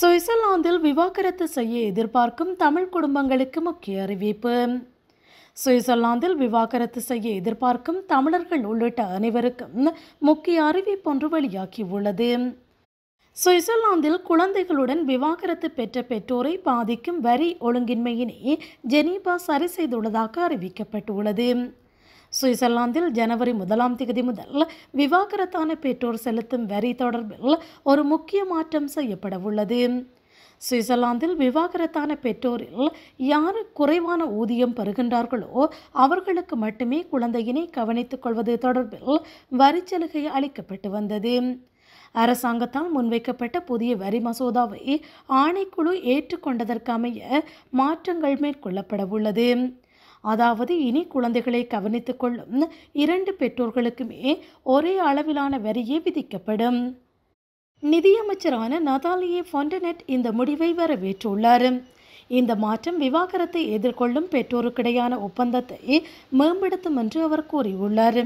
சுவிட்சர்லாந்தில் விவாகரத்து செய்ய எதிர்பார்க்கும் தமிழ் குடும்பங்களுக்கு முக்கிய அறிவிப்பு. சுவிட்சர்லாந்தில் விவாகரத்து செய்ய எதிர்பார்க்கும் தமிழர்கள் உள்ளிட்ட அனைவருக்கும் முக்கிய அறிவிப்பொன்று வெளியாகியுள்ளது. சுவிட்சர்லாந்தில் குழந்தைகளுடன் விவாகரத்து பெற்ற பெற்றோரை பாதிக்கும் வரி ஒழுங்கின்மையினை ஜெனீபா சரி செய்துள்ளதாக அறிவிக்கப்பட்டுள்ளது. சுவிட்சர்லாந்தில் ஜனவரி முதலாம் தேதி முதல் விவாகரத்தான பெற்றோர் செலுத்தும் வரி தொடர்பில் ஒரு முக்கிய மாற்றம் செய்யப்பட உள்ளது. சுவிட்சர்லாந்தில் விவாகரத்தான பெற்றோரில் யார் குறைவான ஊதியம் பெறுகின்றார்களோ அவர்களுக்கு மட்டுமே குழந்தையினை கவனித்துக் கொள்வது தொடர்பில் வரிச்சலுகை அளிக்கப்பட்டு வந்தது. அரசாங்கத்தால் முன்வைக்கப்பட்ட புதிய வரி மசோதாவை ஆணைக்குழு ஏற்றுக்கொண்டதற்கமைய மாற்றங்கள் மேற்கொள்ளப்பட உள்ளது. அதாவது இனி குழந்தைகளை கவனித்துக் கொள்ளும் இரண்டு பெற்றோர்களுக்குமே ஒரே அளவிலான வரியே விதிக்கப்படும். நிதியமைச்சரான நதாலியே ஃபாண்டனெட் இந்த முடிவை வரவேற்றுள்ளார். இந்த மாற்றம் விவாகரத்தை எதிர்கொள்ளும் பெற்றோருக்கிடையான ஒப்பந்தத்தை மேம்படுத்தும் என்று அவர் கூறியுள்ளார்.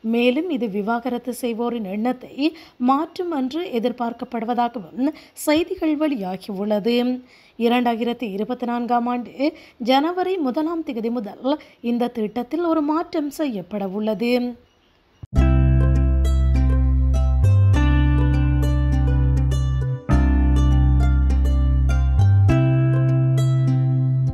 மேலும் இது விவாகரத்து செய்வோரின் எண்ணத்தை மாற்றும் என்று எதிர்பார்க்கப்படுவதாகவும் செய்திகள் வெளியாகியுள்ளது இரண்டாயிரத்தி இருபத்தி நான்காம் ஆண்டு ஜனவரி முதலாம் தேதி முதல் இந்த திட்டத்தில் ஒரு மாற்றம் செய்யப்பட உள்ளது.